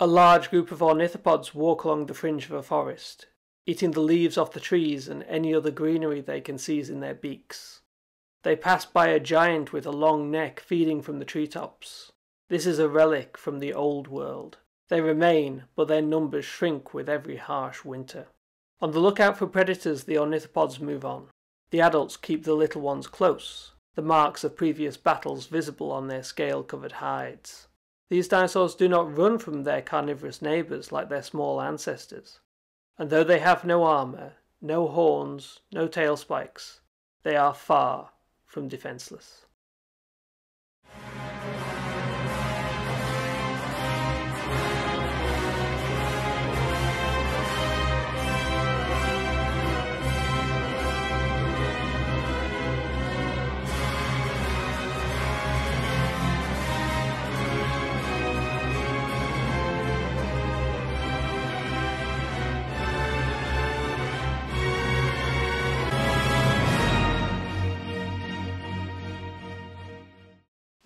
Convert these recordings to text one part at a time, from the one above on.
A large group of ornithopods walk along the fringe of a forest, eating the leaves off the trees and any other greenery they can seize in their beaks. They pass by a giant with a long neck feeding from the treetops. This is a relic from the old world. They remain, but their numbers shrink with every harsh winter. On the lookout for predators, the ornithopods move on. The adults keep the little ones close, the marks of previous battles visible on their scale covered hides. These dinosaurs do not run from their carnivorous neighbours like their small ancestors, and though they have no armour, no horns, no tail spikes, they are far from defenceless.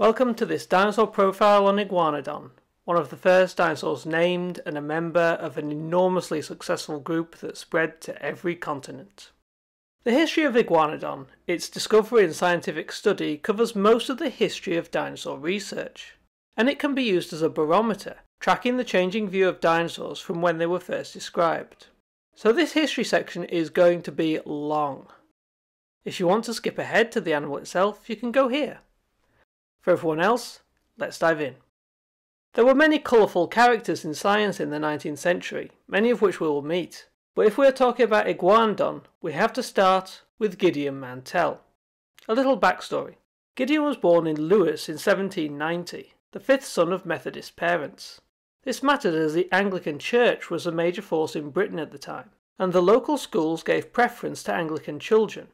Welcome to this dinosaur profile on Iguanodon, one of the first dinosaurs named and a member of an enormously successful group that spread to every continent. The history of Iguanodon, its discovery and scientific study, covers most of the history of dinosaur research, and it can be used as a barometer, tracking the changing view of dinosaurs from when they were first described. So this history section is going to be long. If you want to skip ahead to the animal itself, you can go here. For everyone else, let's dive in. There were many colourful characters in science in the 19th century, many of which we will meet. But if we are talking about Iguanodon, we have to start with Gideon Mantell. A little backstory. Gideon was born in Lewes in 1790, the fifth son of Methodist parents. This mattered as the Anglican Church was a major force in Britain at the time, and the local schools gave preference to Anglican children,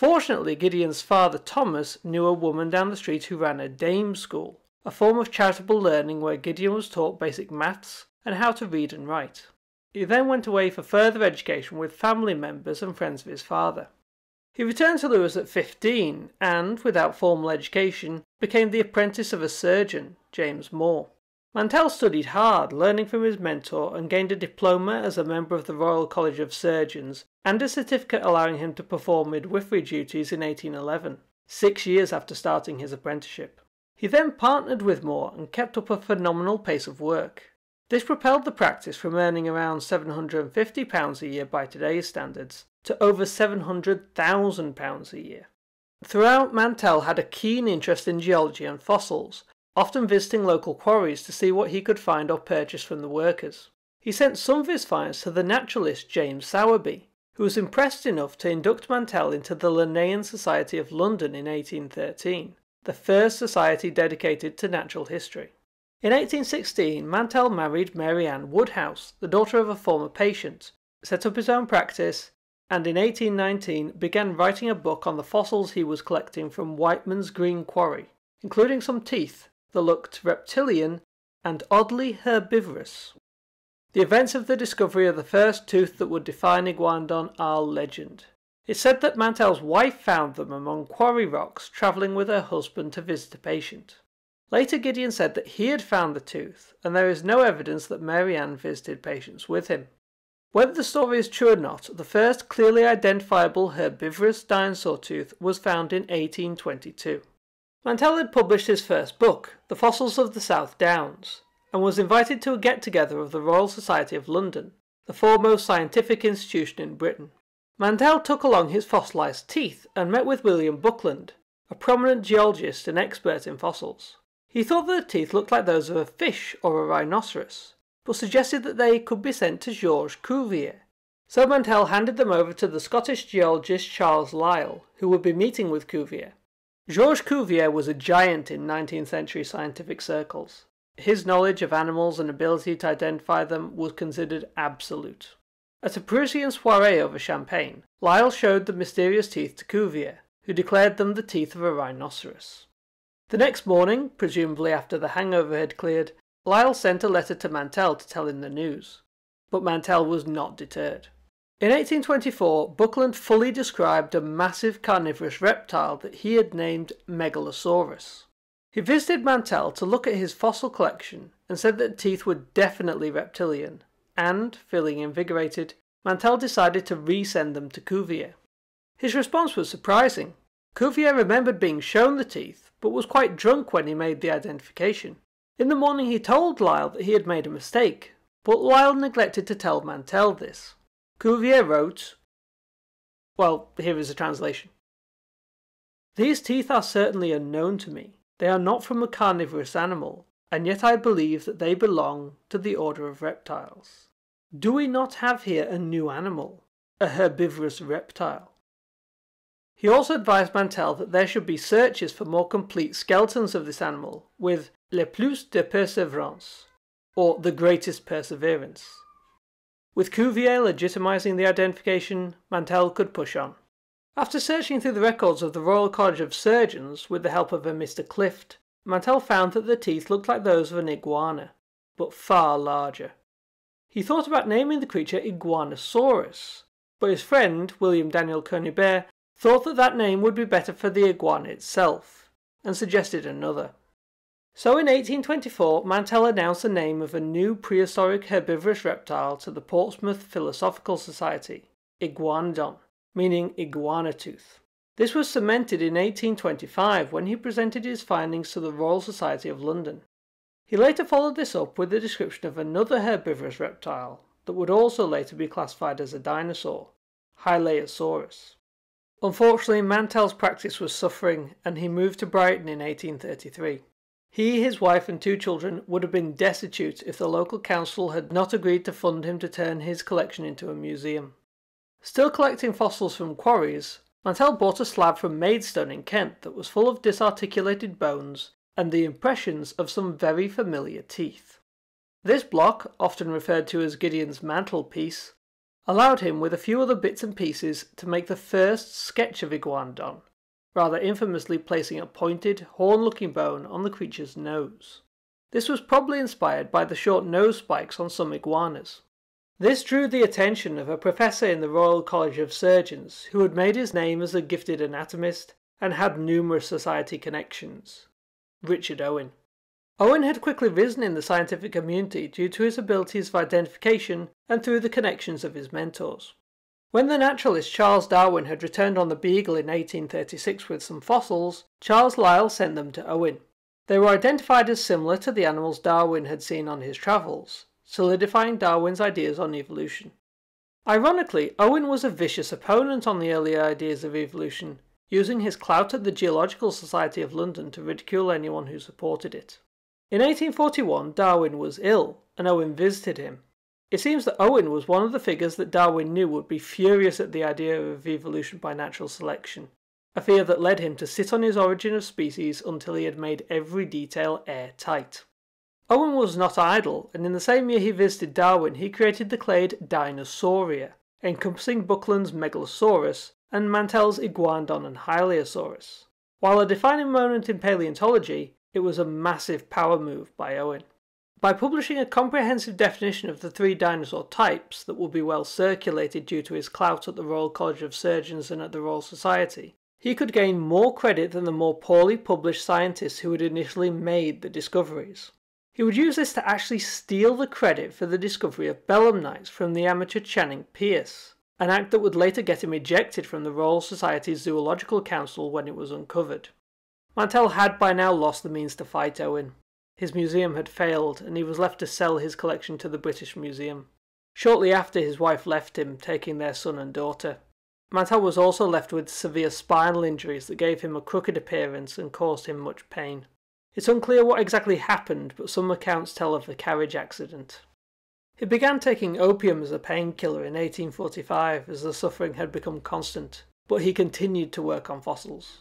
Fortunately, Gideon's father Thomas knew a woman down the street who ran a dame school, a form of charitable learning where Gideon was taught basic maths and how to read and write. He then went away for further education with family members and friends of his father. He returned to Lewes at 15 and, without formal education, became the apprentice of a surgeon, James Moore. Mantell studied hard, learning from his mentor, and gained a diploma as a member of the Royal College of Surgeons and a certificate allowing him to perform midwifery duties in 1811, six years after starting his apprenticeship. He then partnered with Moore and kept up a phenomenal pace of work. This propelled the practice from earning around £750 a year by today's standards to over £700,000 a year. Throughout, Mantell had a keen interest in geology and fossils, often visiting local quarries to see what he could find or purchase from the workers. He sent some of his finds to the naturalist James Sowerby, who was impressed enough to induct Mantell into the Linnean Society of London in 1813, the first society dedicated to natural history. In 1816, Mantell married Mary Ann Woodhouse, the daughter of a former patient, set up his own practice, and in 1819 began writing a book on the fossils he was collecting from Whiteman's Green Quarry, including some teeth that looked reptilian and oddly herbivorous. The events of the discovery of the first tooth that would define Iguanodon are legend. It's said that Mantell's wife found them among quarry rocks travelling with her husband to visit a patient. Later Gideon said that he had found the tooth, and there is no evidence that Mary Ann visited patients with him. Whether the story is true or not, the first clearly identifiable herbivorous dinosaur tooth was found in 1822. Mantell had published his first book, The Fossils of the South Downs, and was invited to a get together of the Royal Society of London, the foremost scientific institution in Britain. Mantell took along his fossilised teeth and met with William Buckland, a prominent geologist and expert in fossils. He thought that the teeth looked like those of a fish or a rhinoceros, but suggested that they could be sent to Georges Cuvier. So Mantell handed them over to the Scottish geologist Charles Lyell, who would be meeting with Cuvier. Georges Cuvier was a giant in 19th century scientific circles. His knowledge of animals and ability to identify them was considered absolute. At a Parisian soiree over champagne, Lyell showed the mysterious teeth to Cuvier, who declared them the teeth of a rhinoceros. The next morning, presumably after the hangover had cleared, Lyell sent a letter to Mantell to tell him the news. But Mantell was not deterred. In 1824, Buckland fully described a massive carnivorous reptile that he had named Megalosaurus. He visited Mantell to look at his fossil collection and said that the teeth were definitely reptilian, and, feeling invigorated, Mantell decided to resend them to Cuvier. His response was surprising. Cuvier remembered being shown the teeth, but was quite drunk when he made the identification. In the morning he told Lyell that he had made a mistake, but Lyell neglected to tell Mantell this. Cuvier wrote, well, here is a translation. These teeth are certainly unknown to me. They are not from a carnivorous animal, and yet I believe that they belong to the order of reptiles. Do we not have here a new animal, a herbivorous reptile? He also advised Mantell that there should be searches for more complete skeletons of this animal with le plus de perseverance, or the greatest perseverance. With Cuvier legitimizing the identification, Mantell could push on. After searching through the records of the Royal College of Surgeons with the help of a Mr. Clift, Mantell found that the teeth looked like those of an iguana, but far larger. He thought about naming the creature Iguanosaurus, but his friend, William Daniel Conybeare, thought that that name would be better for the iguana itself, and suggested another. So in 1824, Mantell announced the name of a new prehistoric herbivorous reptile to the Portsmouth Philosophical Society, Iguanodon, meaning iguana tooth. This was cemented in 1825 when he presented his findings to the Royal Society of London. He later followed this up with the description of another herbivorous reptile that would also later be classified as a dinosaur, Hylaeosaurus. Unfortunately, Mantell's practice was suffering and he moved to Brighton in 1833. He, his wife, and two children would have been destitute if the local council had not agreed to fund him to turn his collection into a museum. Still collecting fossils from quarries, Mantell bought a slab from Maidstone in Kent that was full of disarticulated bones and the impressions of some very familiar teeth. This block, often referred to as Gideon's mantelpiece, allowed him with a few other bits and pieces to make the first sketch of Iguanodon, rather infamously placing a pointed, horn-looking bone on the creature's nose. This was probably inspired by the short nose spikes on some iguanas. This drew the attention of a professor in the Royal College of Surgeons who had made his name as a gifted anatomist and had numerous society connections. Richard Owen. Owen had quickly risen in the scientific community due to his abilities of identification and through the connections of his mentors. When the naturalist Charles Darwin had returned on the Beagle in 1836 with some fossils, Charles Lyell sent them to Owen. They were identified as similar to the animals Darwin had seen on his travels, solidifying Darwin's ideas on evolution. Ironically, Owen was a vicious opponent on the early ideas of evolution, using his clout at the Geological Society of London to ridicule anyone who supported it. In 1841, Darwin was ill, and Owen visited him. It seems that Owen was one of the figures that Darwin knew would be furious at the idea of evolution by natural selection, a fear that led him to sit on his origin of species until he had made every detail airtight. Owen was not idle, and in the same year he visited Darwin, he created the clade Dinosauria, encompassing Buckland's Megalosaurus and Mantell's Iguanodon and Hylaeosaurus. While a defining moment in paleontology, it was a massive power move by Owen. By publishing a comprehensive definition of the three dinosaur types that would be well circulated due to his clout at the Royal College of Surgeons and at the Royal Society, he could gain more credit than the more poorly published scientists who had initially made the discoveries. He would use this to actually steal the credit for the discovery of belemnites from the amateur Chaning Pearce, an act that would later get him ejected from the Royal Society's Zoological Council when it was uncovered. Mantell had by now lost the means to fight Owen, his museum had failed, and he was left to sell his collection to the British Museum. Shortly after, his wife left him, taking their son and daughter. Mantell was also left with severe spinal injuries that gave him a crooked appearance and caused him much pain. It's unclear what exactly happened, but some accounts tell of a carriage accident. He began taking opium as a painkiller in 1845 as the suffering had become constant, but he continued to work on fossils.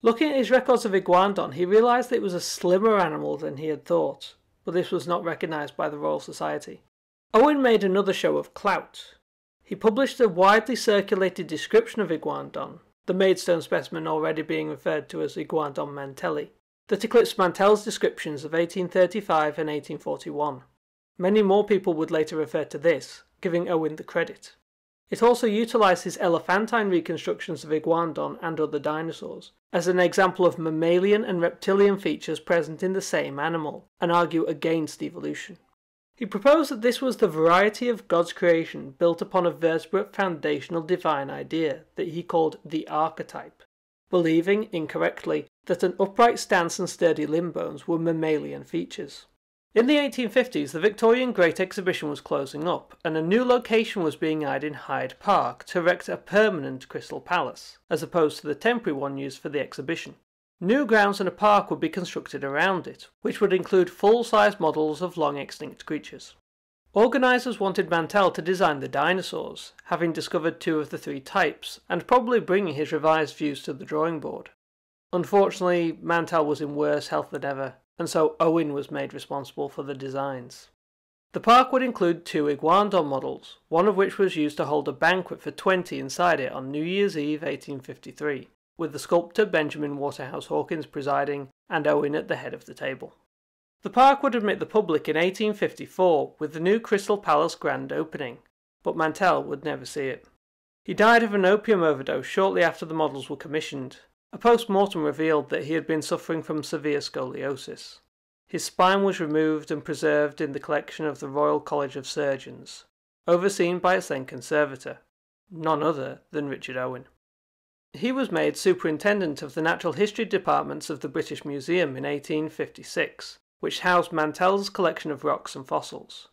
Looking at his records of Iguanodon, he realised that it was a slimmer animal than he had thought, but this was not recognised by the Royal Society. Owen made another show of clout. He published a widely circulated description of Iguanodon, the Maidstone specimen already being referred to as Iguanodon mantelli, that eclipsed Mantell's descriptions of 1835 and 1841. Many more people would later refer to this, giving Owen the credit. It also utilises elephantine reconstructions of Iguanodon and other dinosaurs as an example of mammalian and reptilian features present in the same animal, and argue against evolution. He proposed that this was the variety of God's creation built upon a vertebrate foundational divine idea that he called the archetype, believing, incorrectly, that an upright stance and sturdy limb bones were mammalian features. In the 1850s, the Victorian Great Exhibition was closing up, and a new location was being eyed in Hyde Park to erect a permanent Crystal Palace, as opposed to the temporary one used for the exhibition. New grounds and a park would be constructed around it, which would include full-size models of long extinct creatures. Organisers wanted Mantell to design the dinosaurs, having discovered two of the three types, and probably bringing his revised views to the drawing board. Unfortunately, Mantell was in worse health than ever, and so Owen was made responsible for the designs. The park would include two Iguanodon models, one of which was used to hold a banquet for 20 inside it on New Year's Eve 1853, with the sculptor Benjamin Waterhouse Hawkins presiding and Owen at the head of the table. The park would admit the public in 1854 with the new Crystal Palace grand opening, but Mantell would never see it. He died of an opium overdose shortly after the models were commissioned, a post-mortem revealed that he had been suffering from severe scoliosis. His spine was removed and preserved in the collection of the Royal College of Surgeons, overseen by its then conservator, none other than Richard Owen. He was made superintendent of the natural history departments of the British Museum in 1856, which housed Mantell's collection of rocks and fossils.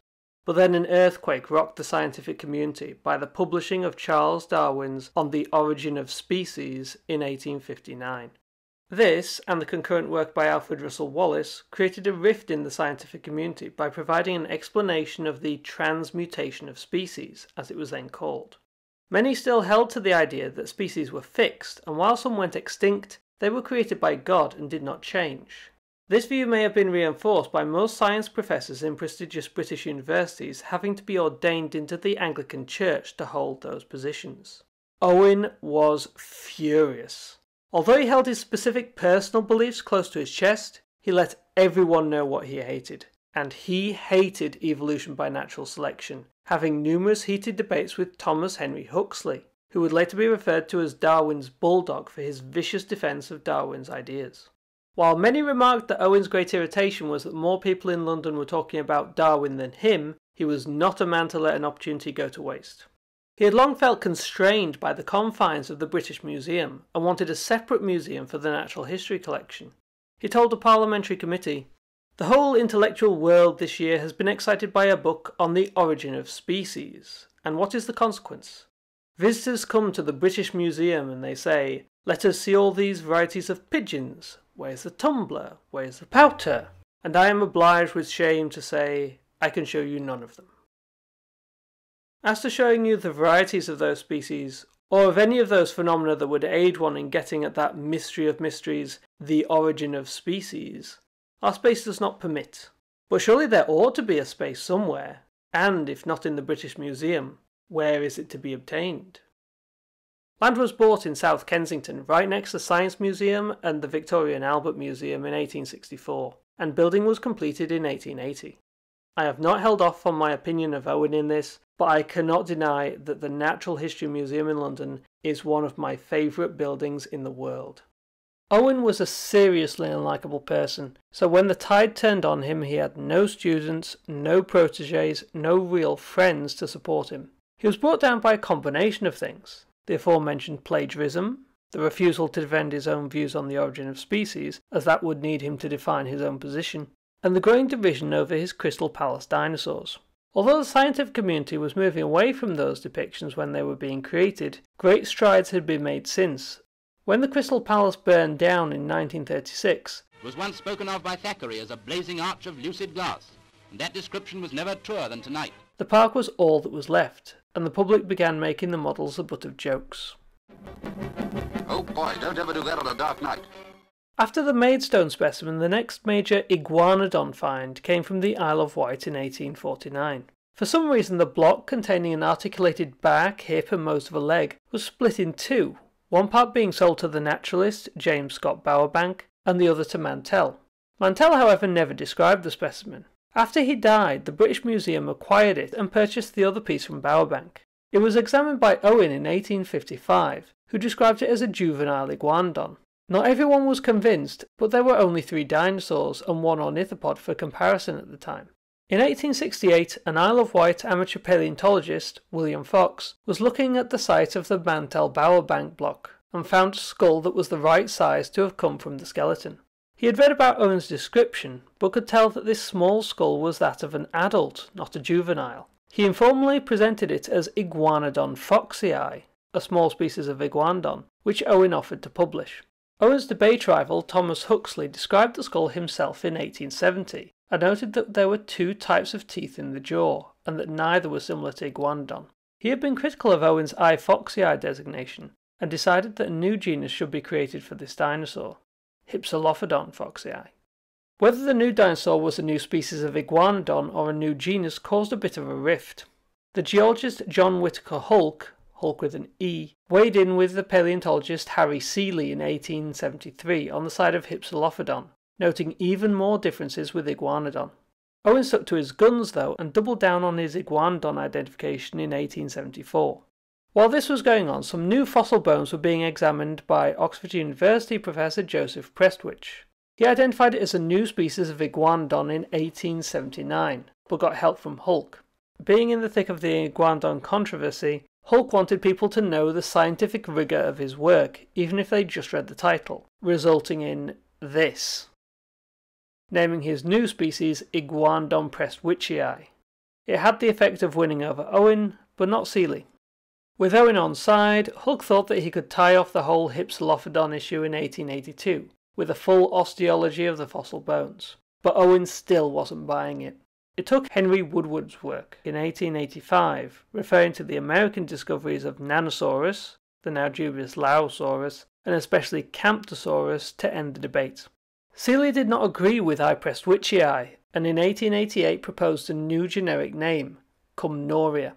But then an earthquake rocked the scientific community by the publishing of Charles Darwin's On the Origin of Species in 1859. This, and the concurrent work by Alfred Russel Wallace, created a rift in the scientific community by providing an explanation of the transmutation of species, as it was then called. Many still held to the idea that species were fixed, and while some went extinct, they were created by God and did not change. This view may have been reinforced by most science professors in prestigious British universities having to be ordained into the Anglican Church to hold those positions. Owen was furious. Although he held his specific personal beliefs close to his chest, he let everyone know what he hated. And he hated evolution by natural selection, having numerous heated debates with Thomas Henry Huxley, who would later be referred to as Darwin's bulldog for his vicious defense of Darwin's ideas. While many remarked that Owen's great irritation was that more people in London were talking about Darwin than him, he was not a man to let an opportunity go to waste. He had long felt constrained by the confines of the British Museum and wanted a separate museum for the natural history collection. He told a parliamentary committee, The whole intellectual world this year has been excited by a book on the origin of species. And what is the consequence? Visitors come to the British Museum and they say, Let us see all these varieties of pigeons, Where's the tumbler? Where's the pouter? And I am obliged with shame to say I can show you none of them. As to showing you the varieties of those species, or of any of those phenomena that would aid one in getting at that mystery of mysteries, the origin of species, our space does not permit. But surely there ought to be a space somewhere, and if not in the British Museum, where is it to be obtained? Land was bought in South Kensington, right next to the Science Museum and the Victoria and Albert Museum in 1864, and building was completed in 1880. I have not held off on my opinion of Owen in this, but I cannot deny that the Natural History Museum in London is one of my favourite buildings in the world. Owen was a seriously unlikable person, so when the tide turned on him, he had no students, no proteges, no real friends to support him. He was brought down by a combination of things the aforementioned plagiarism, the refusal to defend his own views on the origin of species, as that would need him to define his own position, and the growing division over his Crystal Palace dinosaurs. Although the scientific community was moving away from those depictions when they were being created, great strides had been made since. When the Crystal Palace burned down in 1936, it was once spoken of by Thackeray as a blazing arch of lucid glass, and that description was never truer than tonight. The park was all that was left, and the public began making the models the butt of jokes. Oh boy, don't ever do that on a dark night. After the Maidstone specimen, the next major iguanodon find came from the Isle of Wight in 1849. For some reason, the block containing an articulated back, hip, and most of a leg was split in two, one part being sold to the naturalist James Scott Bowerbank, and the other to Mantell. Mantell, however, never described the specimen. After he died, the British Museum acquired it and purchased the other piece from Bowerbank. It was examined by Owen in 1855, who described it as a juvenile iguanodon. Not everyone was convinced, but there were only three dinosaurs and one ornithopod for comparison at the time. In 1868, an Isle of Wight amateur paleontologist, William Fox, was looking at the site of the Mantell Bowerbank block and found a skull that was the right size to have come from the skeleton. He had read about Owen's description, but could tell that this small skull was that of an adult, not a juvenile. He informally presented it as Iguanodon foxii, a small species of iguanodon, which Owen offered to publish. Owen's debate rival Thomas Huxley described the skull himself in 1870 and noted that there were two types of teeth in the jaw and that neither were similar to Iguanodon. He had been critical of Owen's I. foxii designation and decided that a new genus should be created for this dinosaur, Hypsilophodon foxii. Whether the new dinosaur was a new species of Iguanodon or a new genus caused a bit of a rift. The geologist John Whitaker Hulke Hulke with an E, weighed in with the paleontologist Harry Seeley in 1873 on the side of Hypsilophodon, noting even more differences with Iguanodon. Owen stuck to his guns though and doubled down on his Iguanodon identification in 1874. While this was going on, some new fossil bones were being examined by Oxford University professor Joseph Prestwich. He identified it as a new species of Iguanodon in 1879, but got help from Hulke. Being in the thick of the Iguanodon controversy, Hulke wanted people to know the scientific rigour of his work, even if they just read the title, resulting in this. Naming his new species Iguanodon prestwichii. It had the effect of winning over Owen, but not Seeley. With Owen on side, Hulke thought that he could tie off the whole Hypsilophodon issue in 1882, with a full osteology of the fossil bones. But Owen still wasn't buying it. It took Henry Woodward's work in 1885, referring to the American discoveries of Nanosaurus, the now dubious Laosaurus, and especially Camptosaurus, to end the debate. Seeley did not agree with I. prestwichii, and in 1888 proposed a new generic name, Cumnoria.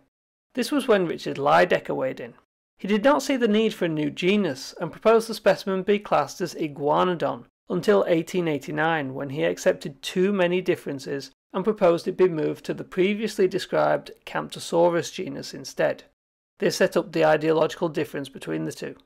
This was when Richard Lydekker weighed in. He did not see the need for a new genus and proposed the specimen be classed as Iguanodon until 1889 when he accepted too many differences and proposed it be moved to the previously described Camptosaurus genus instead. This set up the ideological difference between the two.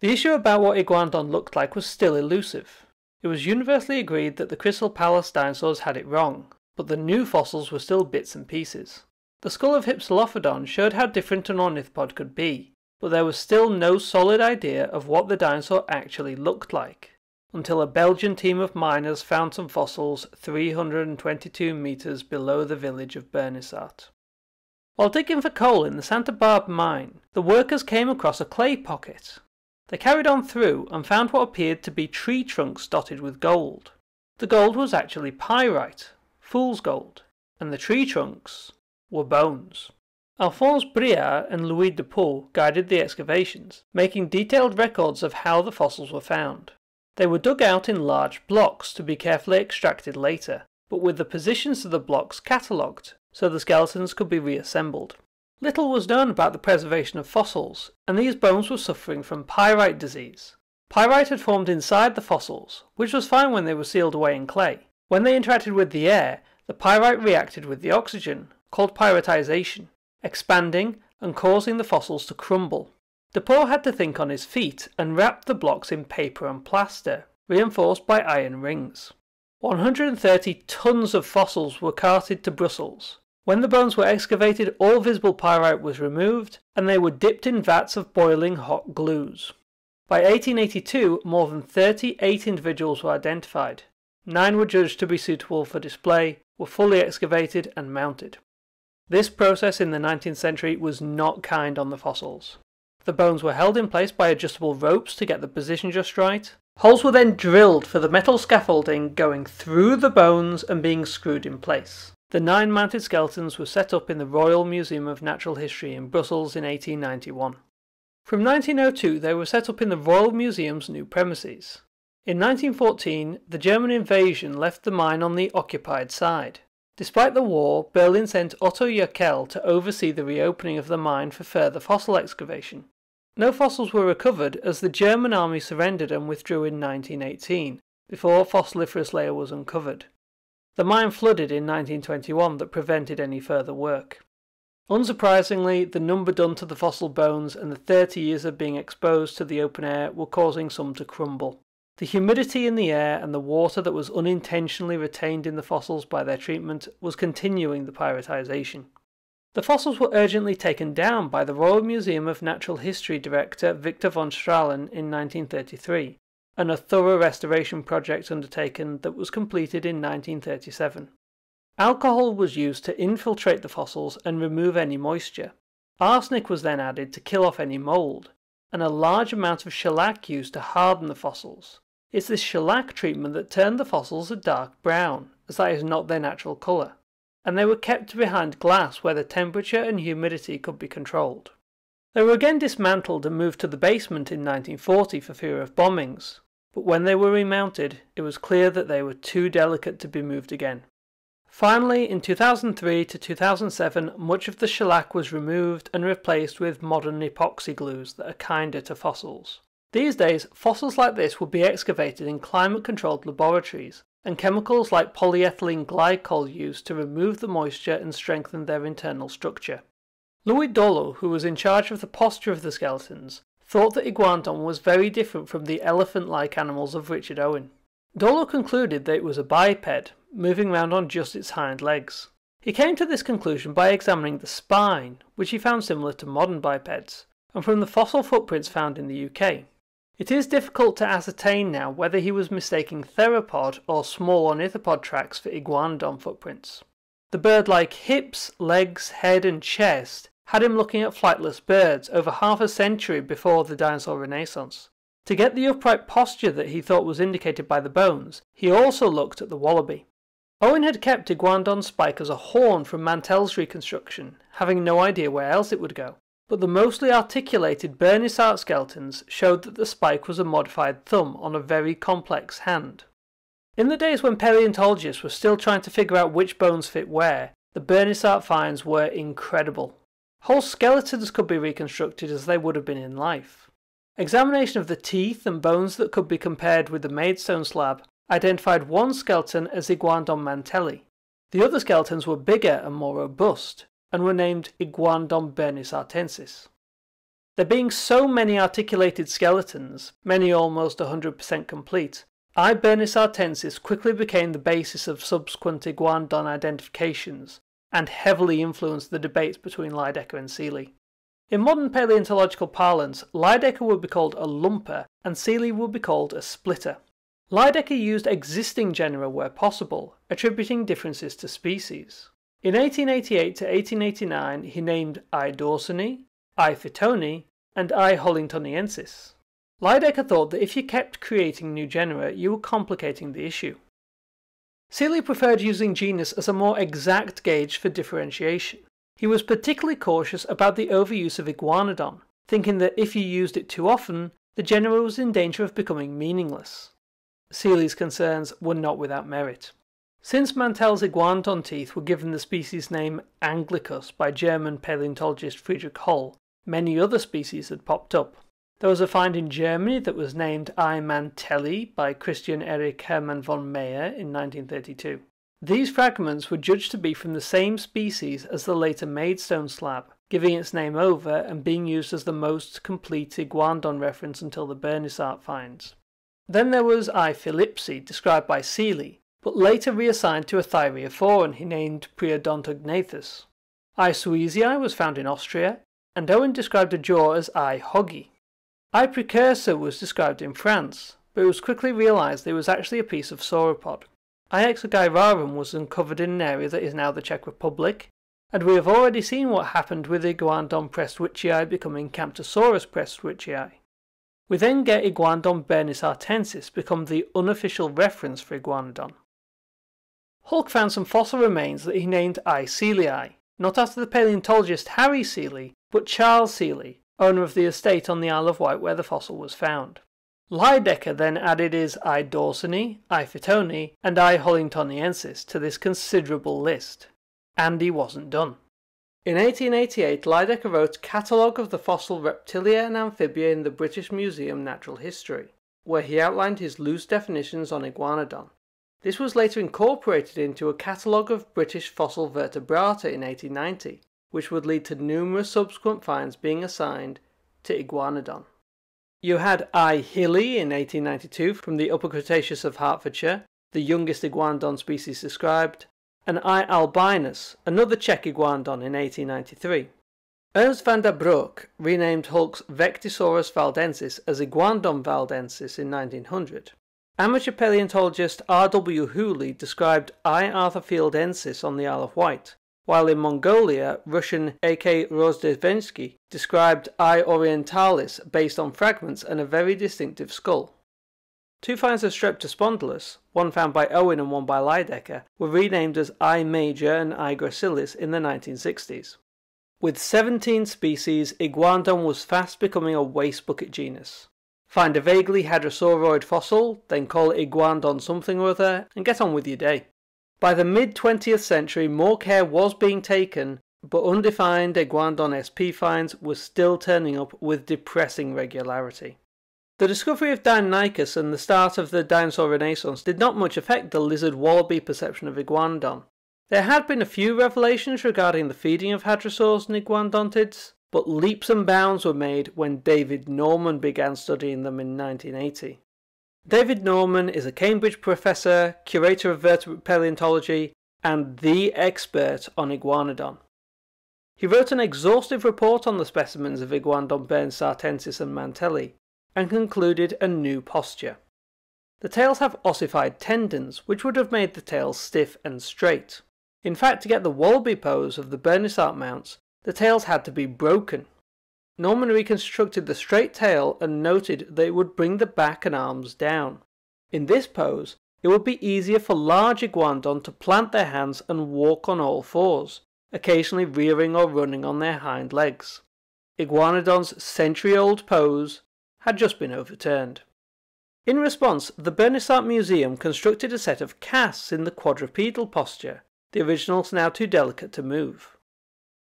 The issue about what Iguanodon looked like was still elusive. It was universally agreed that the Crystal Palace dinosaurs had it wrong, but the new fossils were still bits and pieces. The skull of Hypsilophodon showed how different an ornithopod could be, but there was still no solid idea of what the dinosaur actually looked like until a Belgian team of miners found some fossils 322 metres below the village of Bernissart. While digging for coal in the Santa Barb mine, the workers came across a clay pocket. They carried on through and found what appeared to be tree trunks dotted with gold. The gold was actually pyrite, fool's gold, and the tree trunks were bones. Alphonse Briart and Louis Dupont guided the excavations, making detailed records of how the fossils were found. They were dug out in large blocks to be carefully extracted later, but with the positions of the blocks catalogued so the skeletons could be reassembled. Little was known about the preservation of fossils, and these bones were suffering from pyrite disease. Pyrite had formed inside the fossils, which was fine when they were sealed away in clay. When they interacted with the air, the pyrite reacted with the oxygen, called pyritization, expanding and causing the fossils to crumble. Dupont had to think on his feet and wrapped the blocks in paper and plaster, reinforced by iron rings. 130 tons of fossils were carted to Brussels. When the bones were excavated, all visible pyrite was removed, and they were dipped in vats of boiling hot glues. By 1882, more than 38 individuals were identified. Nine were judged to be suitable for display, were fully excavated and mounted. This process in the 19th century was not kind on the fossils. The bones were held in place by adjustable ropes to get the position just right. Holes were then drilled for the metal scaffolding going through the bones and being screwed in place. The nine mounted skeletons were set up in the Royal Museum of Natural History in Brussels in 1891. From 1902 they were set up in the Royal Museum's new premises. In 1914, the German invasion left the mine on the occupied side. Despite the war, Berlin sent Otto Jaekel to oversee the reopening of the mine for further fossil excavation. No fossils were recovered as the German army surrendered and withdrew in 1918, before a fossiliferous layer was uncovered. The mine flooded in 1921 that prevented any further work. Unsurprisingly, the number done to the fossil bones and the 30 years of being exposed to the open air were causing some to crumble. The humidity in the air and the water that was unintentionally retained in the fossils by their treatment was continuing the pyritisation. The fossils were urgently taken down by the Royal Museum of Natural History director Victor van Straelen in 1933, and a thorough restoration project undertaken that was completed in 1937. Alcohol was used to infiltrate the fossils and remove any moisture. Arsenic was then added to kill off any mould, and a large amount of shellac used to harden the fossils. It's this shellac treatment that turned the fossils a dark brown, as that is not their natural colour, and they were kept behind glass where the temperature and humidity could be controlled. They were again dismantled and moved to the basement in 1940 for fear of bombings, but when they were remounted, it was clear that they were too delicate to be moved again. Finally, in 2003 to 2007, much of the shellac was removed and replaced with modern epoxy glues that are kinder to fossils. These days, fossils like this would be excavated in climate controlled laboratories, and chemicals like polyethylene glycol used to remove the moisture and strengthen their internal structure. Louis Dollo, who was in charge of the posture of the skeletons, thought that Iguanodon was very different from the elephant like animals of Richard Owen. Dollo concluded that it was a biped, moving round on just its hind legs. He came to this conclusion by examining the spine, which he found similar to modern bipeds, and from the fossil footprints found in the UK. It is difficult to ascertain now whether he was mistaking theropod or small ornithopod tracks for iguanodon footprints. The bird-like hips, legs, head and chest had him looking at flightless birds over half a century before the dinosaur renaissance. To get the upright posture that he thought was indicated by the bones, he also looked at the wallaby. Owen had kept Iguanodon's spike as a horn from Mantell's reconstruction, having no idea where else it would go but the mostly articulated Bernissart skeletons showed that the spike was a modified thumb on a very complex hand. In the days when paleontologists were still trying to figure out which bones fit where, the Bernissart finds were incredible. Whole skeletons could be reconstructed as they would have been in life. Examination of the teeth and bones that could be compared with the Maidstone slab identified one skeleton as Iguanodon mantelli. The other skeletons were bigger and more robust, and were named Iguanodon bernissartensis. There being so many articulated skeletons, many almost 100% complete, I. bernissartensis quickly became the basis of subsequent Iguanodon identifications and heavily influenced the debates between Lydekker and Seeley. In modern paleontological parlance, Lydekker would be called a lumper and Seeley would be called a splitter. Lydekker used existing genera where possible, attributing differences to species. In 1888 to 1889 he named I. dawsoni, I. fittoni, and I. hollingtoniensis. Lydekker thought that if you kept creating new genera, you were complicating the issue. Seeley preferred using genus as a more exact gauge for differentiation. He was particularly cautious about the overuse of iguanodon, thinking that if you used it too often, the genera was in danger of becoming meaningless. Seeley's concerns were not without merit. Since Mantell's iguanodon teeth were given the species name Anglicus by German paleontologist Friedrich Holl, many other species had popped up. There was a find in Germany that was named I. mantelli by Christian Erich Hermann von Meyer in 1932. These fragments were judged to be from the same species as the later Maidstone slab, giving its name over and being used as the most complete iguanodon reference until the Bernissart finds. Then there was I. phillipsi, described by Seeley, but later reassigned to a thyreophorus he named Priodontognathus. I. suessii was found in Austria, and Owen described a jaw as I. hoggi. I. precursor was described in France, but it was quickly realised it was actually a piece of sauropod. I. exogyrarum was uncovered in an area that is now the Czech Republic, and we have already seen what happened with Iguanodon prestwichii becoming Camptosaurus prestwichii. We then get Iguanodon bernissartensis become the unofficial reference for Iguanodon. Hulke found some fossil remains that he named I. seeleyi, not after the paleontologist Harry Seeley, but Charles Seeley, owner of the estate on the Isle of Wight where the fossil was found. Lydekker then added his I. dawsoni, I. fittoni, and I. hollingtoniensis to this considerable list. And he wasn't done. In 1888, Lydekker wrote Catalogue of the Fossil Reptilia and Amphibia in the British Museum Natural History, where he outlined his loose definitions on Iguanodon. This was later incorporated into a catalogue of British fossil vertebrata in 1890, which would lead to numerous subsequent finds being assigned to Iguanodon. You had I. hilli in 1892 from the Upper Cretaceous of Hertfordshire, the youngest iguanodon species described, and I. albinus, another Czech iguanodon in 1893. Ernst van der Broek renamed Hulke's Vectisaurus valdensis as Iguanodon valdensis in 1900. Amateur paleontologist R. W. Hooley described I. atherfieldensis on the Isle of Wight, while in Mongolia, Russian A. K. Rozhdestvensky described I. orientalis based on fragments and a very distinctive skull. Two finds of Streptospondylus, one found by Owen and one by Lydekker, were renamed as I. major and I. gracilis in the 1960s. With 17 species, Iguanodon was fast becoming a waste bucket genus. Find a vaguely hadrosauroid fossil, then call it Iguanodon something or other, and get on with your day. By the mid 20th century, more care was being taken, but undefined Iguanodon SP finds were still turning up with depressing regularity. The discovery of Deinonychus and the start of the dinosaur renaissance did not much affect the lizard wallaby perception of Iguanodon. There had been a few revelations regarding the feeding of hadrosaurs and iguanodontids, but leaps and bounds were made when David Norman began studying them in 1980. David Norman is a Cambridge professor, curator of vertebrate paleontology, and the expert on Iguanodon. He wrote an exhaustive report on the specimens of Iguanodon bernissartensis and mantelli, and concluded a new posture. The tails have ossified tendons, which would have made the tails stiff and straight. In fact, to get the wallaby pose of the Bernissart mounts, the tails had to be broken. Norman reconstructed the straight tail and noted that it would bring the back and arms down. In this pose, it would be easier for large iguanodon to plant their hands and walk on all fours, occasionally rearing or running on their hind legs. Iguanodon's century-old pose had just been overturned. In response, the Bernissart Museum constructed a set of casts in the quadrupedal posture, the originals now too delicate to move.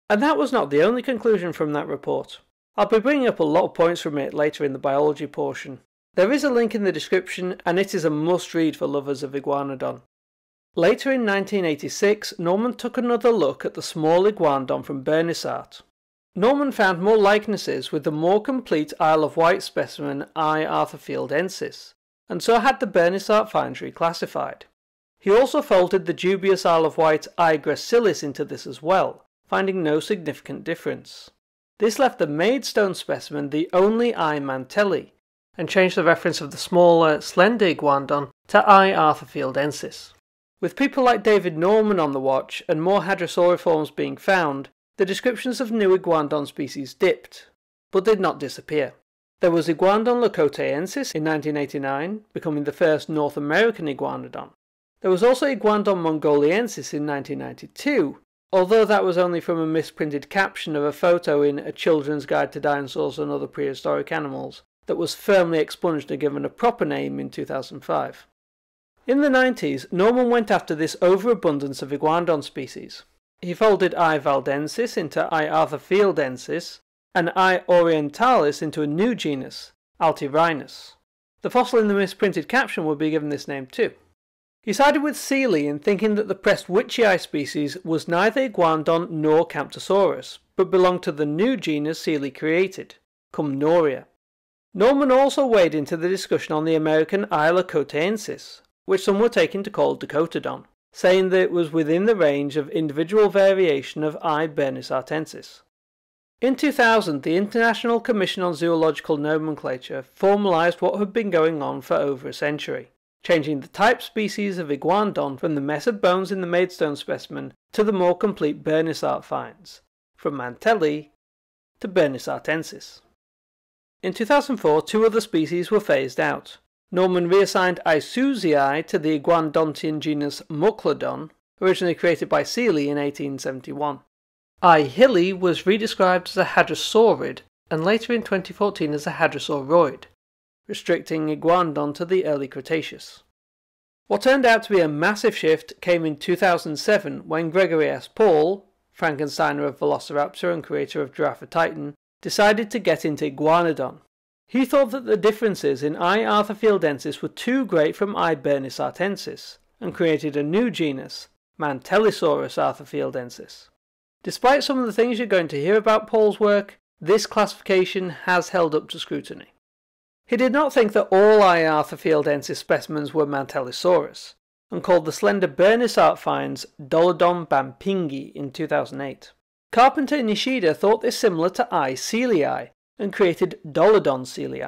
And that was not the only conclusion from that report. I'll be bringing up a lot of points from it later in the biology portion. There is a link in the description, and it is a must read for lovers of Iguanodon. Later in 1986, Norman took another look at the small Iguanodon from Bernissart. Norman found more likenesses with the more complete Isle of Wight specimen I. atherfieldensis, and so had the Bernissart finds reclassified. He also folded the dubious Isle of Wight I. gracilis into this as well, finding no significant difference. This left the Maidstone specimen the only I. mantelli, and changed the reference of the smaller, slender iguanodon to I. atherfieldensis. With people like David Norman on the watch and more hadrosauriforms being found, the descriptions of new iguanodon species dipped, but did not disappear. There was Iguanodon lakotaensis in 1989, becoming the first North American iguanodon. There was also Iguanodon mongoliensis in 1992, although that was only from a misprinted caption of a photo in A Children's Guide to Dinosaurs and Other Prehistoric Animals that was firmly expunged and given a proper name in 2005. In the 90s, Norman went after this overabundance of iguanodon species. He folded I. valdensis into I. atherfieldensis and I. orientalis into a new genus, Altirhinus. The fossil in the misprinted caption would be given this name too. He sided with Seeley in thinking that the Prestwichii species was neither Iguanodon nor Camptosaurus, but belonged to the new genus Seeley created, Cumnoria. Norman also weighed into the discussion on the American I. lakotaensis, which some were taking to call Dakotodon, saying that it was within the range of individual variation of I. bernissartensis. In 2000, the International Commission on Zoological Nomenclature formalized what had been going on for over a century changing the type species of iguanodon from the mess of bones in the Maidstone specimen to the more complete Bernissart finds, from Mantelli to Bernissartensis. In 2004, two other species were phased out. Norman reassigned I. suessii to the iguanodontian genus Mochlodon, originally created by Seeley in 1871. I. hilli was redescribed as a hadrosaurid and later in 2014 as a hadrosauroid, restricting Iguanodon to the early Cretaceous. What turned out to be a massive shift came in 2007 when Gregory S. Paul, Frankensteiner of Velociraptor and creator of Giraffatitan, decided to get into Iguanodon. He thought that the differences in I. atherfieldensis were too great from I. bernissartensis and created a new genus, Mantellisaurus atherfieldensis. Despite some of the things you're going to hear about Paul's work, this classification has held up to scrutiny. He did not think that all I. atherfieldensis specimens were Mantellisaurus, and called the slender Bernissart finds Dollodon bampingi in 2008. Carpenter and Nishida thought this similar to I. seeley and created Dollodon seeley.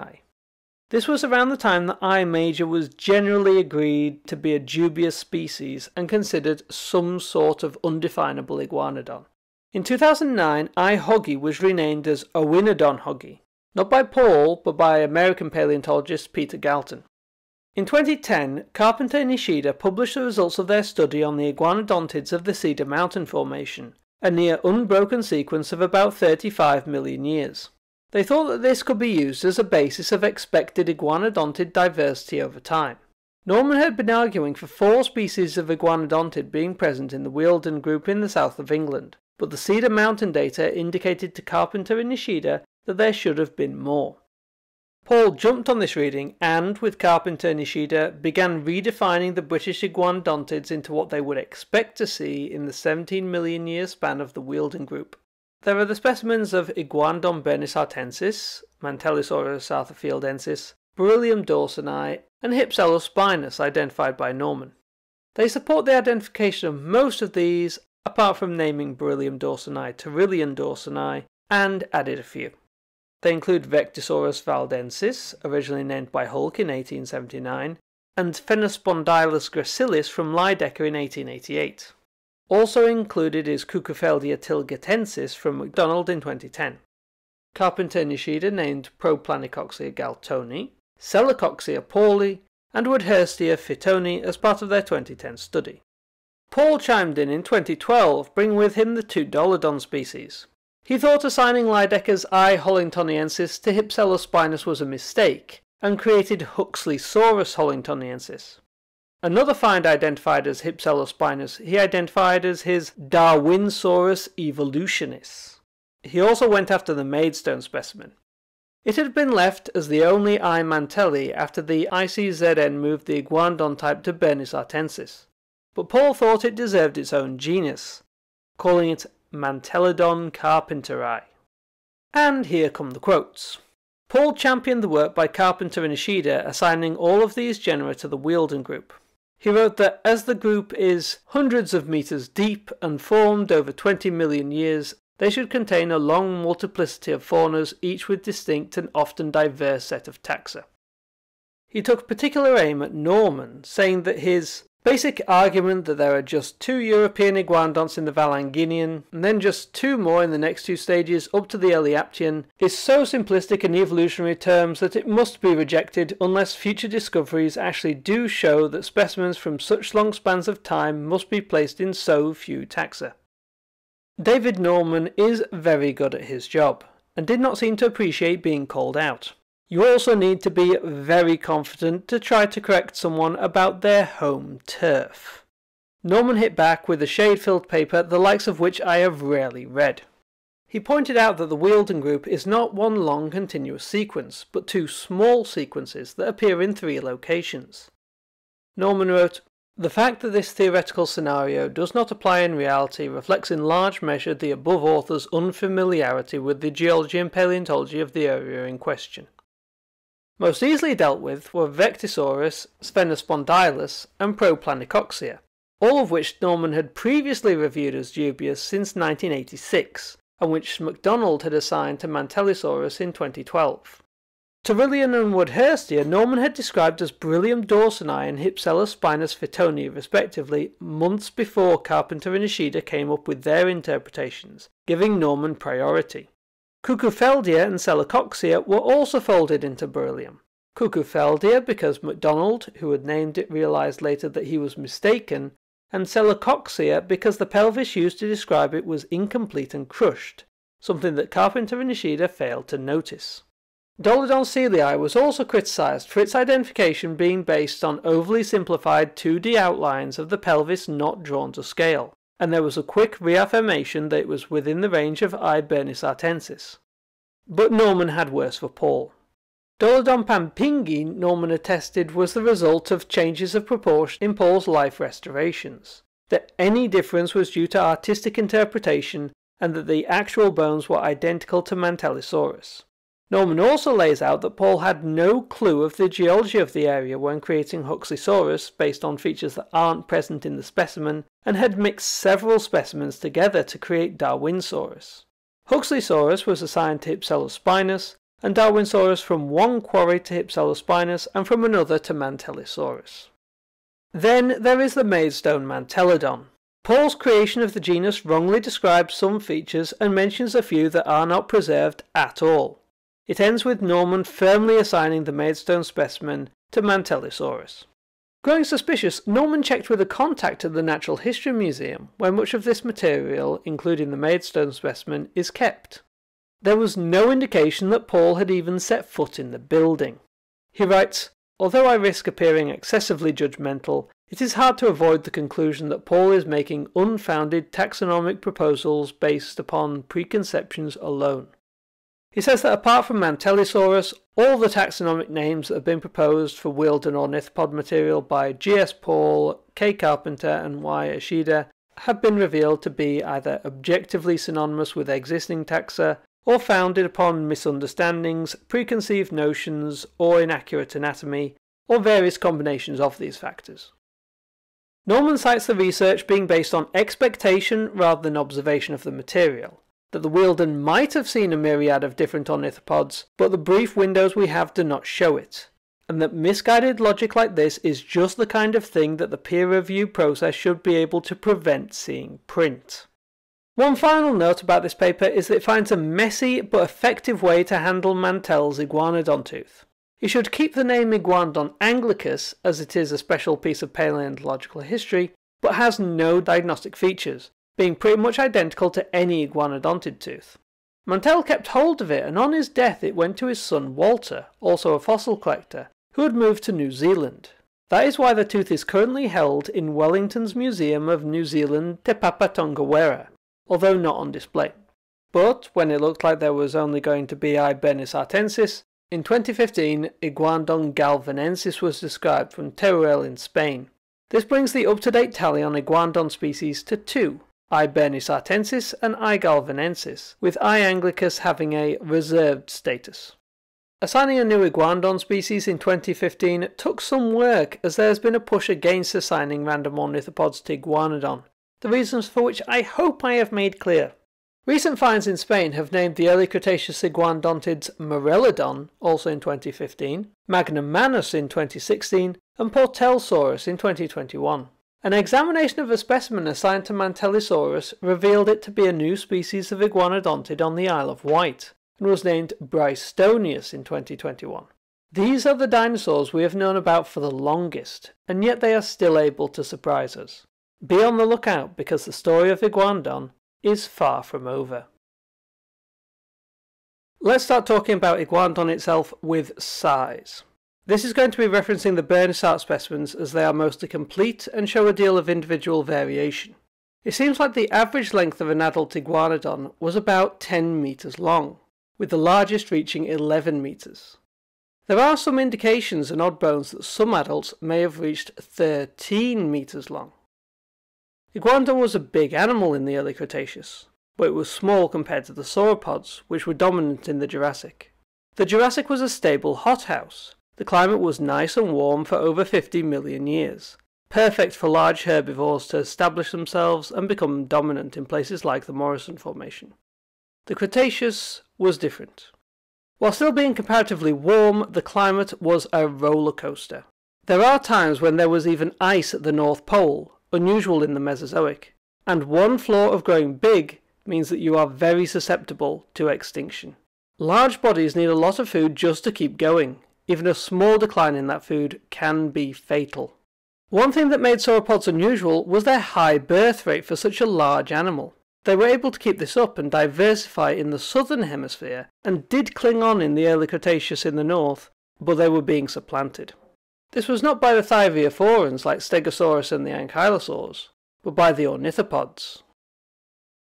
This was around the time that I. major was generally agreed to be a dubious species and considered some sort of undefinable iguanodon. In 2009, I. hoggii was renamed as Owenodon hoggii, not by Paul, but by American paleontologist Peter Galton. In 2010, Carpenter and Ishida published the results of their study on the iguanodontids of the Cedar Mountain Formation, a near unbroken sequence of about 35 million years. They thought that this could be used as a basis of expected iguanodontid diversity over time. Norman had been arguing for four species of iguanodontid being present in the Wealden group in the south of England, but the Cedar Mountain data indicated to Carpenter and Ishida that there should have been more. Paul jumped on this reading and, with Carpenter and Ishida, began redefining the British iguanodontids into what they would expect to see in the 17 million year span of the Wealden group. There are the specimens of Iguanodon bernissartensis, Mantellisaurus atherfieldensis, Barilium dawsoni, and Hypselospinus identified by Norman. They support the identification of most of these, apart from naming Barilium dawsoni Torilion dawsoni, and added a few. They include Vectisaurus valdensis, originally named by Hulke in 1879, and Sphenospondylus gracilis from Lydekker in 1888. Also included is Kukufeldia tilgatensis from McDonald in 2010. Carpenter Nishida named Proplanicoxa galtoni, Sellacoxa pauli, and Wadhurstia fittoni as part of their 2010 study. Paul chimed in in 2012, bringing with him the two Dollodon species. He thought assigning Lydekker's I. hollingtoniensis to Hypselospinus was a mistake, and created Huxleysaurus hollingtoniensis. Another find identified as Hypselospinus he identified as his Darwinsaurus evolutionis. He also went after the Maidstone specimen. It had been left as the only I. mantelli after the ICZN moved the iguanodon type to Bernissartensis, but Paul thought it deserved its own genus, calling it Mantellodon carpenteri. And here come the quotes. Paul championed the work by Carpenter and Ishida assigning all of these genera to the Wealden group. He wrote that as the group is hundreds of meters deep and formed over 20 million years, they should contain a long multiplicity of faunas, each with distinct and often diverse set of taxa. He took particular aim at Norman, saying that his Basic argument that there are just two European iguanodonts in the Valanginian, and then just two more in the next two stages up to the early Aptian, is so simplistic in evolutionary terms that it must be rejected unless future discoveries actually do show that specimens from such long spans of time must be placed in so few taxa. David Norman is very good at his job, and did not seem to appreciate being called out. You also need to be very confident to try to correct someone about their home turf. Norman hit back with a shade-filled paper the likes of which I have rarely read. He pointed out that the Wealden group is not one long continuous sequence, but two small sequences that appear in three locations. Norman wrote, The fact that this theoretical scenario does not apply in reality reflects in large measure the above author's unfamiliarity with the geology and paleontology of the area in question. Most easily dealt with were Vectisaurus, Sphenospondylus, and Proplanicoxa, all of which Norman had previously reviewed as dubious since 1986, and which McDonald had assigned to Mantellisaurus in 2012. Torilion and Wadhurstia Norman had described as Barilium dawsoni and Hypselospinus fittoni respectively months before Carpenter and Ishida came up with their interpretations, giving Norman priority. Kukufeldia and Sellacoxa were also folded into Barilium. Kukufeldia because McDonald, who had named it, realized later that he was mistaken, and Sellacoxa because the pelvis used to describe it was incomplete and crushed, something that Carpenter and Ishida failed to notice. Dollodon seeley was also criticized for its identification being based on overly simplified 2D outlines of the pelvis not drawn to scale and there was a quick reaffirmation that it was within the range of I. bernissartensis. But Norman had worse for Paul. Dollodon bampingi, Norman attested, was the result of changes of proportion in Paul's life restorations. That any difference was due to artistic interpretation and that the actual bones were identical to Mantellisaurus. Norman also lays out that Paul had no clue of the geology of the area when creating Huxleysaurus based on features that aren't present in the specimen, and had mixed several specimens together to create Darwinsaurus. Huxleysaurus was assigned to Hypselospinus, and Darwinsaurus from one quarry to Hypselospinus and from another to Mantellisaurus. Then there is the Maidstone Mantellodon. Paul's creation of the genus wrongly describes some features and mentions a few that are not preserved at all. It ends with Norman firmly assigning the Maidstone specimen to Mantellisaurus. Growing suspicious, Norman checked with a contact at the Natural History Museum, where much of this material, including the Maidstone specimen, is kept. There was no indication that Paul had even set foot in the building. He writes, Although I risk appearing excessively judgmental, it is hard to avoid the conclusion that Paul is making unfounded taxonomic proposals based upon preconceptions alone. He says that apart from Mantellisaurus, all the taxonomic names that have been proposed for Wealden ornithopod material by G.S. Paul, K. Carpenter, and Y. Ishida have been revealed to be either objectively synonymous with existing taxa or founded upon misunderstandings, preconceived notions, or inaccurate anatomy, or various combinations of these factors. Norman cites the research being based on expectation rather than observation of the material, that the Wealden might have seen a myriad of different ornithopods, but the brief windows we have do not show it, and that misguided logic like this is just the kind of thing that the peer review process should be able to prevent seeing print. One final note about this paper is that it finds a messy but effective way to handle Mantell's iguanodon tooth. You should keep the name Iguanodon anglicus as it is a special piece of paleontological history, but has no diagnostic features, being pretty much identical to any iguanodontid tooth. Mantell kept hold of it, and on his death it went to his son Walter, also a fossil collector, who had moved to New Zealand. That is why the tooth is currently held in Wellington's Museum of New Zealand Te Papa Tongarewa, although not on display. But when it looked like there was only going to be I. Artensis, in 2015 Iguanodon galvanensis was described from Teruel in Spain. This brings the up-to-date tally on Iguanodon species to two, I. bernissartensis and I. galvanensis, with I. anglicus having a reserved status. Assigning a new Iguanodon species in 2015 took some work as there has been a push against assigning random ornithopods to Iguanodon, the reasons for which I hope I have made clear. Recent finds in Spain have named the early Cretaceous iguanodontids Morellodon, also in 2015, Magnamanus in 2016, and Portellsaurus in 2021. An examination of a specimen assigned to Mantellisaurus revealed it to be a new species of iguanodontid on the Isle of Wight, and was named Brighstoneus in 2021. These are the dinosaurs we have known about for the longest, and yet they are still able to surprise us. Be on the lookout because the story of Iguanodon is far from over. Let's start talking about Iguanodon itself with size. This is going to be referencing the Bernissart specimens as they are mostly complete and show a deal of individual variation. It seems like the average length of an adult iguanodon was about 10 metres long, with the largest reaching 11 metres. There are some indications and odd bones that some adults may have reached 13 metres long. Iguanodon was a big animal in the early Cretaceous, but it was small compared to the sauropods, which were dominant in the Jurassic. The Jurassic was a stable hothouse, the climate was nice and warm for over 50 million years, perfect for large herbivores to establish themselves and become dominant in places like the Morrison Formation. The Cretaceous was different. While still being comparatively warm, the climate was a roller coaster. There are times when there was even ice at the North Pole, unusual in the Mesozoic, and one flaw of growing big means that you are very susceptible to extinction. Large bodies need a lot of food just to keep going, even a small decline in that food can be fatal. One thing that made sauropods unusual was their high birth rate for such a large animal. They were able to keep this up and diversify in the southern hemisphere, and did cling on in the early Cretaceous in the north, but they were being supplanted. This was not by the Thyreophorans like Stegosaurus and the Ankylosaurs, but by the ornithopods.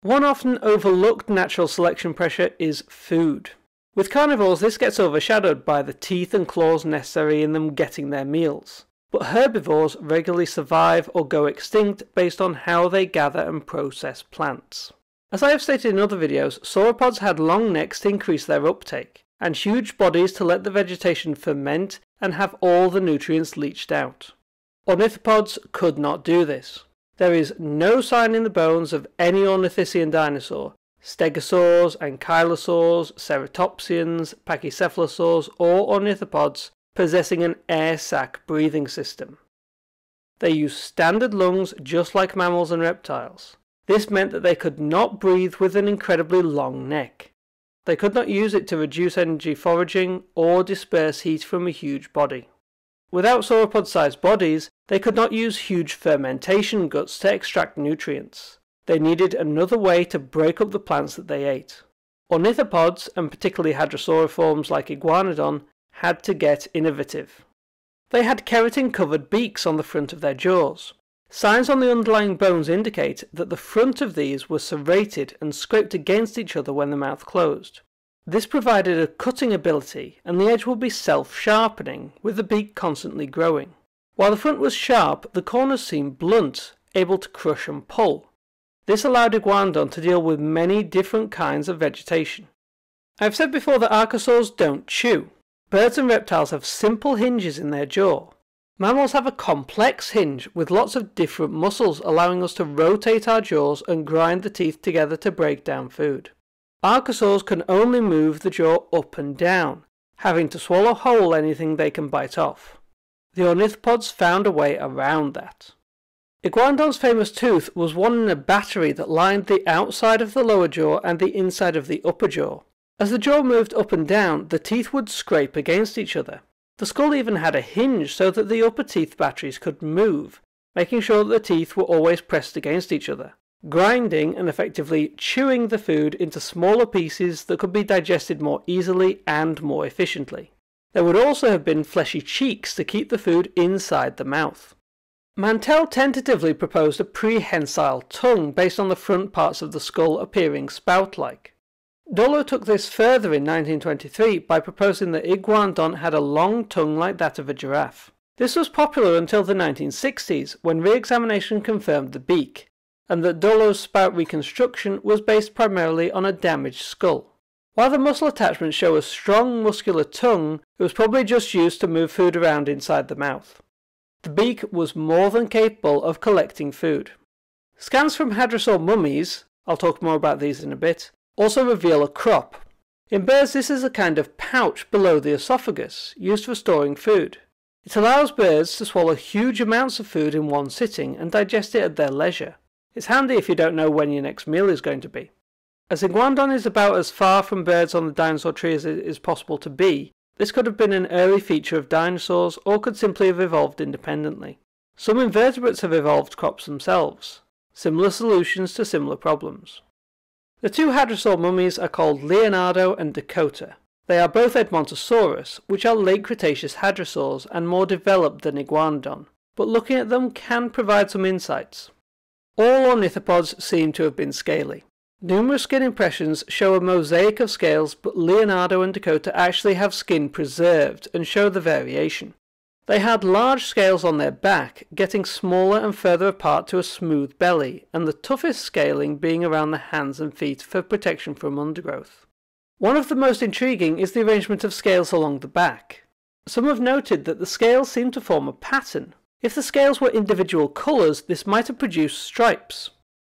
One often overlooked natural selection pressure is food. With carnivores, this gets overshadowed by the teeth and claws necessary in them getting their meals. But herbivores regularly survive or go extinct based on how they gather and process plants. As I have stated in other videos, sauropods had long necks to increase their uptake, and huge bodies to let the vegetation ferment and have all the nutrients leached out. Ornithopods could not do this. There is no sign in the bones of any ornithischian dinosaur, stegosaurs, ankylosaurs, ceratopsians, pachycephalosaurs, or ornithopods possessing an air sac breathing system. They use standard lungs just like mammals and reptiles. This meant that they could not breathe with an incredibly long neck. They could not use it to reduce energy foraging or disperse heat from a huge body. Without sauropod-sized bodies, they could not use huge fermentation guts to extract nutrients. They needed another way to break up the plants that they ate. Ornithopods, and particularly hadrosauriforms like Iguanodon, had to get innovative. They had keratin-covered beaks on the front of their jaws. Signs on the underlying bones indicate that the front of these were serrated and scraped against each other when the mouth closed. This provided a cutting ability, and the edge would be self-sharpening, with the beak constantly growing. While the front was sharp, the corners seemed blunt, able to crush and pull. This allowed Iguanodon to deal with many different kinds of vegetation. I have said before that archosaurs don't chew. Birds and reptiles have simple hinges in their jaw. Mammals have a complex hinge with lots of different muscles allowing us to rotate our jaws and grind the teeth together to break down food. Archosaurs can only move the jaw up and down, having to swallow whole anything they can bite off. The ornithopods found a way around that. Iguanodon's famous tooth was one in a battery that lined the outside of the lower jaw and the inside of the upper jaw. As the jaw moved up and down, the teeth would scrape against each other. The skull even had a hinge so that the upper teeth batteries could move, making sure that the teeth were always pressed against each other grinding and effectively chewing the food into smaller pieces that could be digested more easily and more efficiently. There would also have been fleshy cheeks to keep the food inside the mouth. Mantell tentatively proposed a prehensile tongue based on the front parts of the skull appearing spout-like. Dollo took this further in 1923 by proposing that Iguanodon had a long tongue like that of a giraffe. This was popular until the 1960s, when re-examination confirmed the beak, and that Dollo's spout reconstruction was based primarily on a damaged skull. While the muscle attachments show a strong muscular tongue, it was probably just used to move food around inside the mouth. The beak was more than capable of collecting food. Scans from hadrosaur mummies, I'll talk more about these in a bit, also reveal a crop. In birds this is a kind of pouch below the esophagus, used for storing food. It allows birds to swallow huge amounts of food in one sitting and digest it at their leisure. It's handy if you don't know when your next meal is going to be. As Iguanodon is about as far from birds on the dinosaur tree as it is possible to be, this could have been an early feature of dinosaurs or could simply have evolved independently. Some invertebrates have evolved crops themselves, similar solutions to similar problems. The two hadrosaur mummies are called Leonardo and Dakota. They are both Edmontosaurus, which are late Cretaceous hadrosaurs and more developed than Iguanodon, but looking at them can provide some insights. All ornithopods seem to have been scaly. Numerous skin impressions show a mosaic of scales, but Leonardo and Dakota actually have skin preserved and show the variation. They had large scales on their back, getting smaller and further apart to a smooth belly, and the toughest scaling being around the hands and feet for protection from undergrowth. One of the most intriguing is the arrangement of scales along the back. Some have noted that the scales seem to form a pattern, if the scales were individual colours, this might have produced stripes.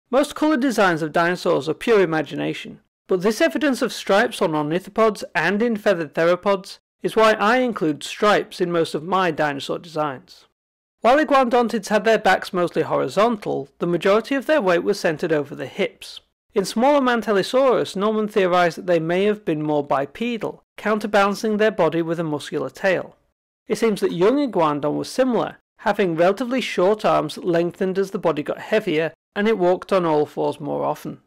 Most colour designs of dinosaurs are pure imagination, but this evidence of stripes on ornithopods and in feathered theropods is why I include stripes in most of my dinosaur designs. While iguanodontids had their backs mostly horizontal, the majority of their weight was centered over the hips. In smaller Mantellisaurus, Norman theorized that they may have been more bipedal, counterbalancing their body with a muscular tail. It seems that young iguanodon was similar, having relatively short arms lengthened as the body got heavier and it walked on all fours more often.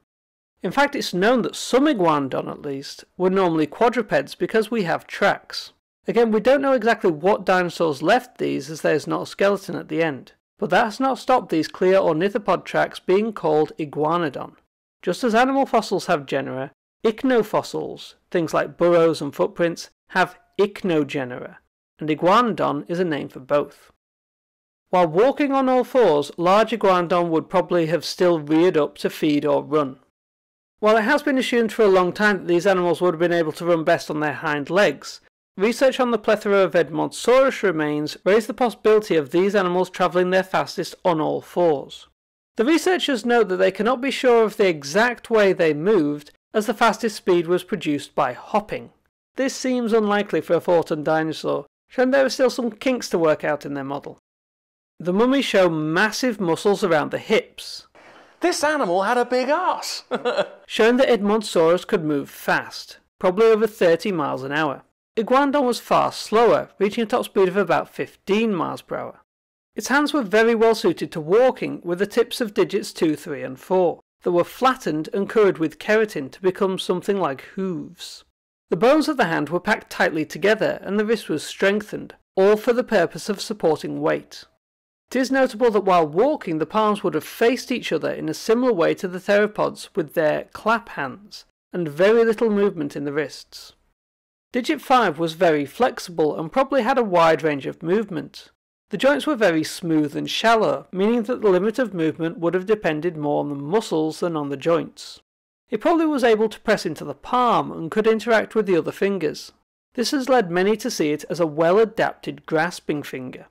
In fact, it's known that some iguanodon, at least, were normally quadrupeds because we have tracks. Again, we don't know exactly what dinosaurs left these as there's not a skeleton at the end, but that has not stopped these clear ornithopod tracks being called iguanodon. Just as animal fossils have genera, ichnofossils, things like burrows and footprints, have ichnogenera, and iguanodon is a name for both. While walking on all fours, large iguanodon would probably have still reared up to feed or run. While it has been assumed for a long time that these animals would have been able to run best on their hind legs, research on the plethora of Edmontosaurus remains raised the possibility of these animals travelling their fastest on all fours. The researchers note that they cannot be sure of the exact way they moved, as the fastest speed was produced by hopping. This seems unlikely for a Thornton dinosaur, showing there are still some kinks to work out in their model. The mummies show massive muscles around the hips, This animal had a big ass. showing that Edmontosaurus could move fast, probably over 30 miles an hour. Iguanodon was far slower, reaching a top speed of about 15 miles per hour. Its hands were very well suited to walking, with the tips of digits 2, 3, and 4, that were flattened and covered with keratin to become something like hooves. The bones of the hand were packed tightly together, and the wrist was strengthened, all for the purpose of supporting weight. It is notable that while walking, the palms would have faced each other in a similar way to the theropods with their clap hands, and very little movement in the wrists. Digit 5 was very flexible and probably had a wide range of movement. The joints were very smooth and shallow, meaning that the limit of movement would have depended more on the muscles than on the joints. It probably was able to press into the palm and could interact with the other fingers. This has led many to see it as a well adapted grasping finger.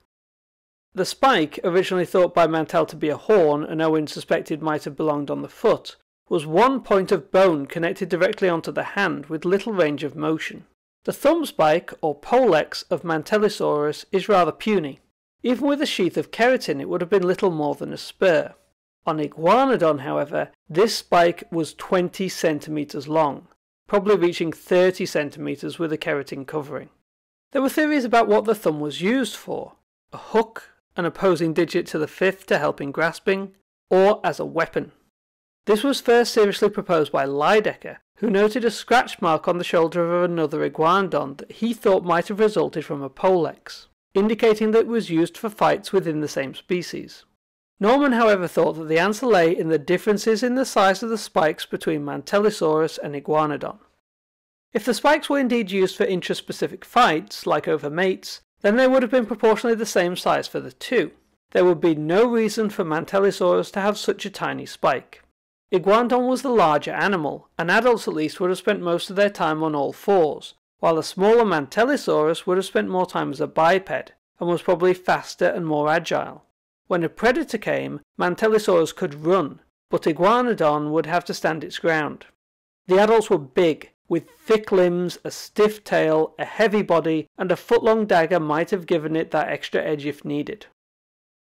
The spike, originally thought by Mantell to be a horn and Owen suspected might have belonged on the foot, was one point of bone connected directly onto the hand with little range of motion. The thumb spike, or pollex, of Mantellisaurus is rather puny. Even with a sheath of keratin, it would have been little more than a spur. On Iguanodon, however, this spike was 20 centimeters long, probably reaching 30 centimeters with a keratin covering. There were theories about what the thumb was used for a hook, an opposing digit to the fifth to help in grasping, or as a weapon. This was first seriously proposed by Lydekker, who noted a scratch mark on the shoulder of another iguanodon that he thought might have resulted from a pollex, indicating that it was used for fights within the same species. Norman, however, thought that the answer lay in the differences in the size of the spikes between Mantellisaurus and Iguanodon. If the spikes were indeed used for intraspecific fights, like over mates, then they would have been proportionally the same size for the two. There would be no reason for Mantellisaurus to have such a tiny spike. Iguanodon was the larger animal, and adults at least would have spent most of their time on all fours, while the smaller Mantellisaurus would have spent more time as a biped, and was probably faster and more agile. When a predator came, Mantellisaurus could run, but Iguanodon would have to stand its ground. The adults were big, with thick limbs, a stiff tail, a heavy body, and a foot-long dagger might have given it that extra edge if needed.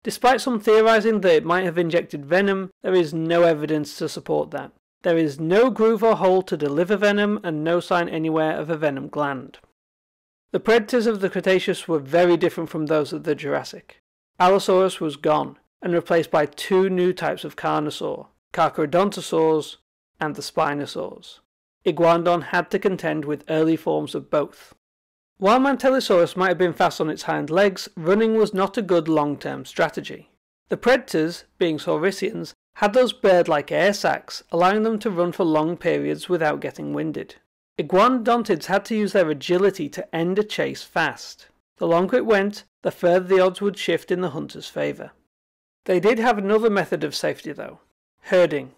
Despite some theorizing that it might have injected venom, there is no evidence to support that. There is no groove or hole to deliver venom and no sign anywhere of a venom gland. The predators of the Cretaceous were very different from those of the Jurassic. Allosaurus was gone and replaced by two new types of carnosaur, Carcharodontosaurs and the Spinosaurs. Iguanodon had to contend with early forms of both. While Mantellisaurus might have been fast on its hind legs, running was not a good long-term strategy. The predators, being Saurischians, had those bird-like air sacs, allowing them to run for long periods without getting winded. Iguanodontids had to use their agility to end a chase fast. The longer it went, the further the odds would shift in the hunter's favour. They did have another method of safety though herding.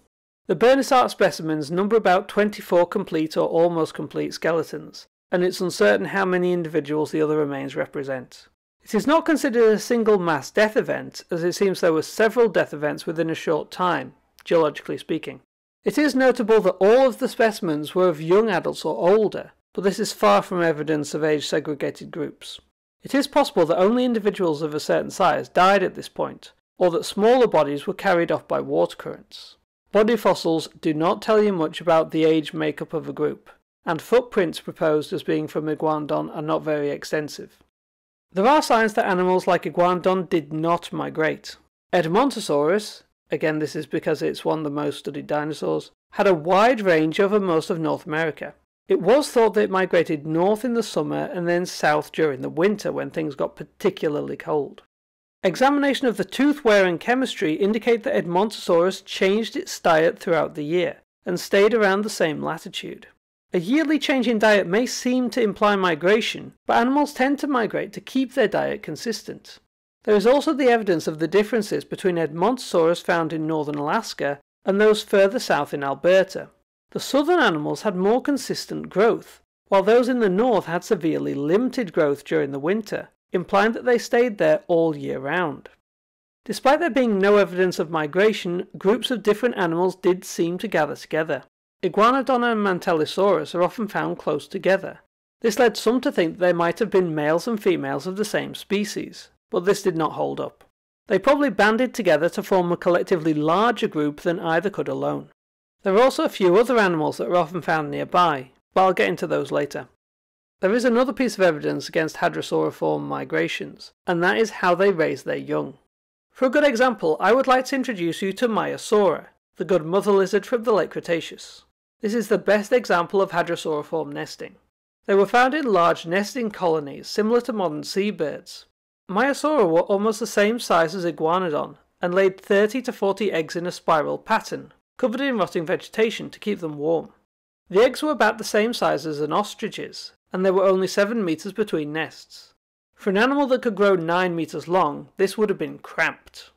The Bernissart specimens number about 24 complete or almost complete skeletons, and it's uncertain how many individuals the other remains represent. It is not considered a single mass death event, as it seems there were several death events within a short time, geologically speaking. It is notable that all of the specimens were of young adults or older, but this is far from evidence of age segregated groups. It is possible that only individuals of a certain size died at this point, or that smaller bodies were carried off by water currents. Body fossils do not tell you much about the age makeup of a group, and footprints proposed as being from Iguanodon are not very extensive. There are signs that animals like Iguanodon did not migrate. Edmontosaurus, again this is because it's one of the most studied dinosaurs, had a wide range over most of North America. It was thought that it migrated north in the summer and then south during the winter when things got particularly cold. Examination of the tooth wear and chemistry indicate that Edmontosaurus changed its diet throughout the year and stayed around the same latitude. A yearly change in diet may seem to imply migration, but animals tend to migrate to keep their diet consistent. There is also the evidence of the differences between Edmontosaurus found in northern Alaska and those further south in Alberta. The southern animals had more consistent growth, while those in the north had severely limited growth during the winter, implying that they stayed there all year round. Despite there being no evidence of migration, groups of different animals did seem to gather together. Iguanodon and Mantellisaurus are often found close together. This led some to think that they might have been males and females of the same species, but this did not hold up. They probably banded together to form a collectively larger group than either could alone. There are also a few other animals that are often found nearby, but I'll get into those later. There is another piece of evidence against hadrosauriform migrations, and that is how they raise their young. For a good example, I would like to introduce you to Maiasaura, the good mother lizard from the late Cretaceous. This is the best example of hadrosauriform nesting. They were found in large nesting colonies similar to modern seabirds. Maiasaura were almost the same size as Iguanodon and laid 30 to 40 eggs in a spiral pattern, covered in rotting vegetation to keep them warm. The eggs were about the same size as an ostrich's, and there were only 7 metres between nests. For an animal that could grow 9 metres long, this would have been cramped.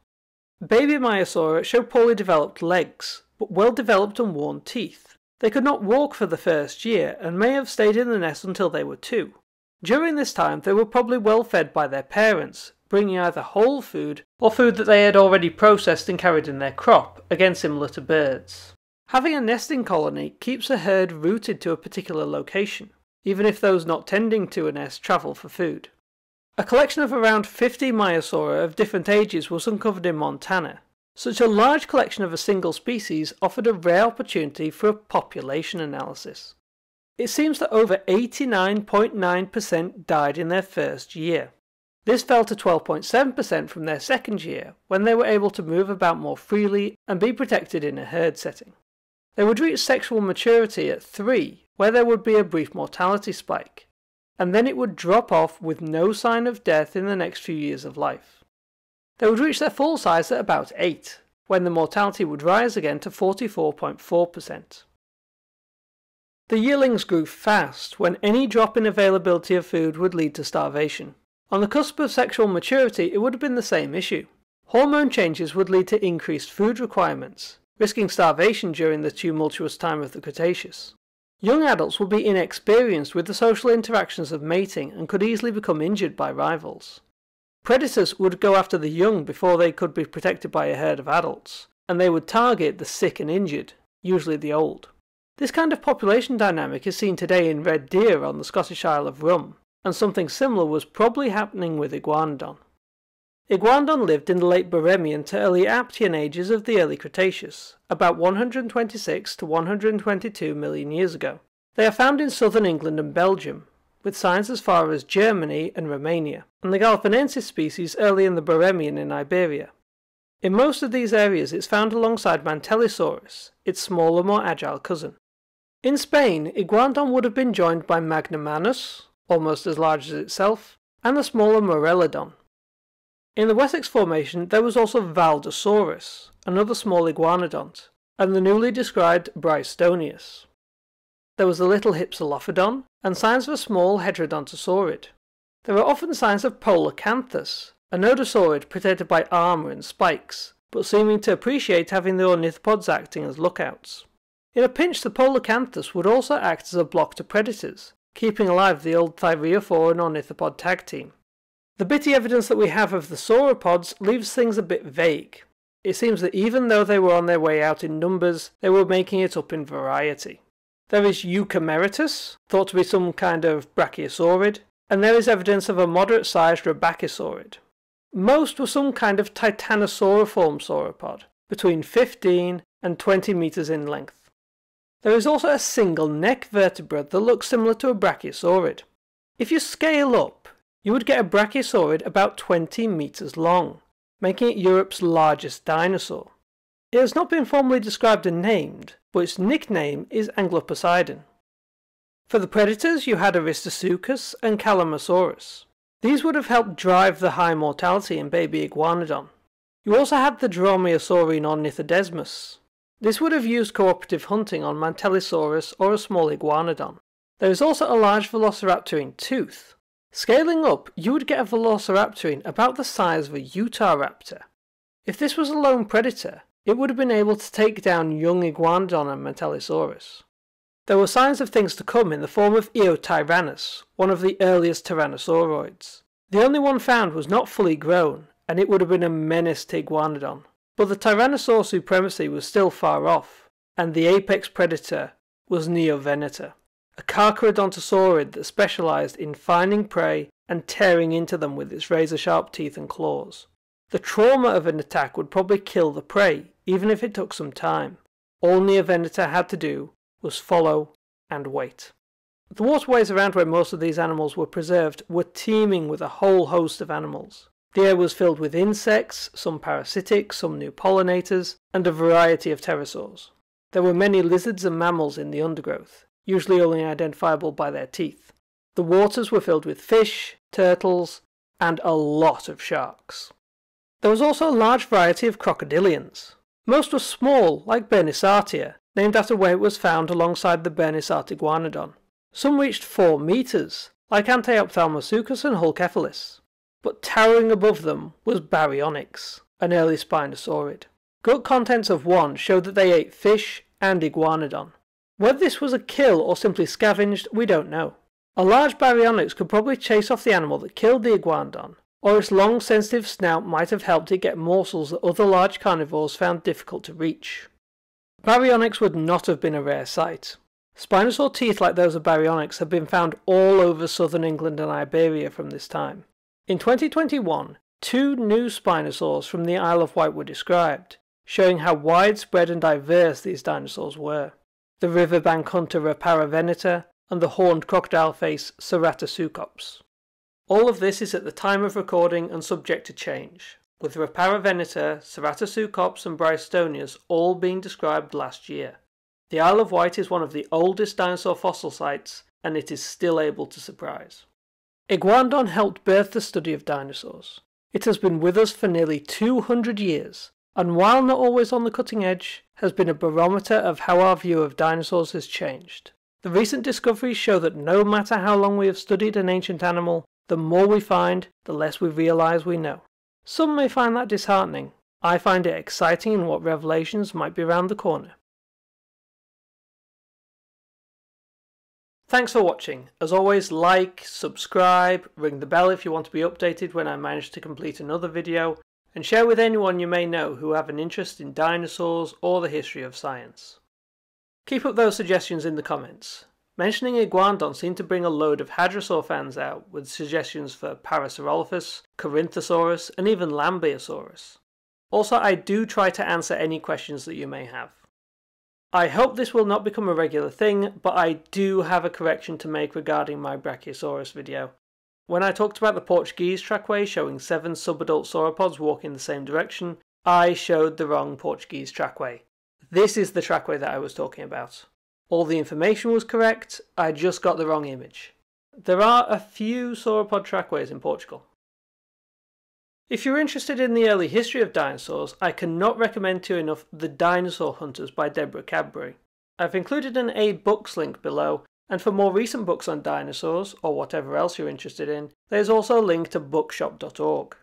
Baby Maiasaura show poorly developed legs, but well developed and worn teeth. They could not walk for the first year and may have stayed in the nest until they were two. During this time, they were probably well fed by their parents, bringing either whole food or food that they had already processed and carried in their crop, again similar to birds. Having a nesting colony keeps a herd rooted to a particular location, even if those not tending to a nest travel for food. A collection of around 50 Maiasaura of different ages was uncovered in Montana. Such a large collection of a single species offered a rare opportunity for a population analysis. It seems that over 89.9% died in their first year. This fell to 12.7% from their second year, when they were able to move about more freely and be protected in a herd setting. They would reach sexual maturity at 3, where there would be a brief mortality spike, and then it would drop off with no sign of death in the next few years of life. They would reach their full size at about 8, when the mortality would rise again to 44.4%. The yearlings grew fast when any drop in availability of food would lead to starvation. On the cusp of sexual maturity, it would have been the same issue. Hormone changes would lead to increased food requirements, risking starvation during the tumultuous time of the Cretaceous. Young adults would be inexperienced with the social interactions of mating and could easily become injured by rivals. Predators would go after the young before they could be protected by a herd of adults, and they would target the sick and injured, usually the old. This kind of population dynamic is seen today in red deer on the Scottish Isle of Rum, and something similar was probably happening with Iguanodon. Iguanodon lived in the late Barremian to early Aptian ages of the early Cretaceous, about 126 to 122 million years ago. They are found in southern England and Belgium, with signs as far as Germany and Romania, and the galvanensis species early in the Barremian in Iberia. In most of these areas it's found alongside Mantellisaurus, its smaller, more agile cousin. In Spain, Iguanodon would have been joined by Magnamanus, almost as large as itself, and the smaller Morellodon. In the Wessex Formation there was also Valdosaurus, another small iguanodont, and the newly described Brighstoneus. There was the little Hypsilophodon, and signs of a small Heterodontosaurid. There are often signs of Polacanthus, a nodosaurid protected by armour and spikes, but seeming to appreciate having the ornithopods acting as lookouts. In a pinch, the Polacanthus would also act as a block to predators, keeping alive the old Thyreophore and ornithopod tag team. The bitty evidence that we have of the sauropods leaves things a bit vague. It seems that even though they were on their way out in numbers, they were making it up in variety. There is Eucamerotus, thought to be some kind of brachiosaurid, and there is evidence of a moderate-sized rebbachisaurid. Most were some kind of titanosauriform sauropod, between 15 and 20 meters in length. There is also a single neck vertebra that looks similar to a brachiosaurid. If you scale up, you would get a brachiosaurid about 20 meters long, making it Europe's largest dinosaur. It has not been formally described and named, but its nickname is Angloposeidon. For the predators, you had Aristosuchus and Calamosaurus. These would have helped drive the high mortality in baby iguanodon. You also had the Dromaeosaurine ornithodesmus, this would have used cooperative hunting on Mantellisaurus or a small iguanodon. There is also a large velociraptorine tooth. Scaling up, you would get a velociraptorine about the size of a Utahraptor. If this was a lone predator, it would have been able to take down young iguanodon and Mantellisaurus. There were signs of things to come in the form of Eotyrannus, one of the earliest tyrannosauroids. The only one found was not fully grown, and it would have been a menace to Iguanodon. But the Tyrannosaur supremacy was still far off, and the apex predator was Neovenator, a carcharodontosaurid that specialized in finding prey and tearing into them with its razor sharp teeth and claws. The trauma of an attack would probably kill the prey, even if it took some time. All Neovenator had to do was follow and wait. The waterways around where most of these animals were preserved were teeming with a whole host of animals. The air was filled with insects, some parasitic, some new pollinators, and a variety of pterosaurs. There were many lizards and mammals in the undergrowth, usually only identifiable by their teeth. The waters were filled with fish, turtles, and a lot of sharks. There was also a large variety of crocodilians. Most were small, like Bernissartia, named after where it was found alongside the Bernissart iguanodon. Some reached 4 metres, like Anteophthalmosuchus and Hulkepholis. But towering above them was Baryonyx, an early Spinosaurid. Gut contents of one showed that they ate fish and iguanodon. Whether this was a kill or simply scavenged, we don't know. A large baryonyx could probably chase off the animal that killed the iguanodon, or its long sensitive snout might have helped it get morsels that other large carnivores found difficult to reach. Baryonyx would not have been a rare sight. Spinosaur teeth like those of Baryonyx have been found all over southern England and Iberia from this time. In 2021, two new Spinosaurs from the Isle of Wight were described, showing how widespread and diverse these dinosaurs were. The riverbank hunter Rapara and the horned crocodile face Ceratosuchops. All of this is at the time of recording and subject to change, with Rapara venator, Ceratosuchops and Brighstoneus all being described last year. The Isle of Wight is one of the oldest dinosaur fossil sites, and it is still able to surprise. Iguanodon helped birth the study of dinosaurs. It has been with us for nearly 200 years, and while not always on the cutting edge, has been a barometer of how our view of dinosaurs has changed. The recent discoveries show that no matter how long we have studied an ancient animal, the more we find, the less we realize we know. Some may find that disheartening. I find it exciting in what revelations might be around the corner. Thanks for watching. As always, like, subscribe, ring the bell if you want to be updated when I manage to complete another video, and share with anyone you may know who have an interest in dinosaurs or the history of science. Keep up those suggestions in the comments. Mentioning Iguanodon seemed to bring a load of Hadrosaur fans out with suggestions for Parasaurolophus, Corythosaurus, and even Lambeosaurus. Also, I do try to answer any questions that you may have. I hope this will not become a regular thing, but I do have a correction to make regarding my Brachiosaurus video. When I talked about the Portuguese trackway showing seven subadult sauropods walking the same direction, I showed the wrong Portuguese trackway. This is the trackway that I was talking about. All the information was correct, I just got the wrong image. There are a few sauropod trackways in Portugal. If you're interested in the early history of dinosaurs, I cannot recommend to you enough The Dinosaur Hunters by Deborah Cadbury. I've included an Abe Books link below, and for more recent books on dinosaurs, or whatever else you're interested in, there's also a link to bookshop.org.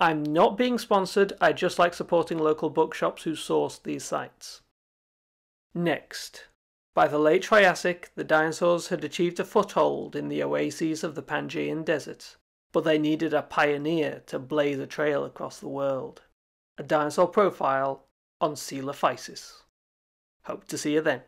I'm not being sponsored, I just like supporting local bookshops who source these sites. Next. By the late Triassic, the dinosaurs had achieved a foothold in the oases of the Pangean Desert but they needed a pioneer to blaze a trail across the world. A dinosaur profile on Coelophysis. Hope to see you then.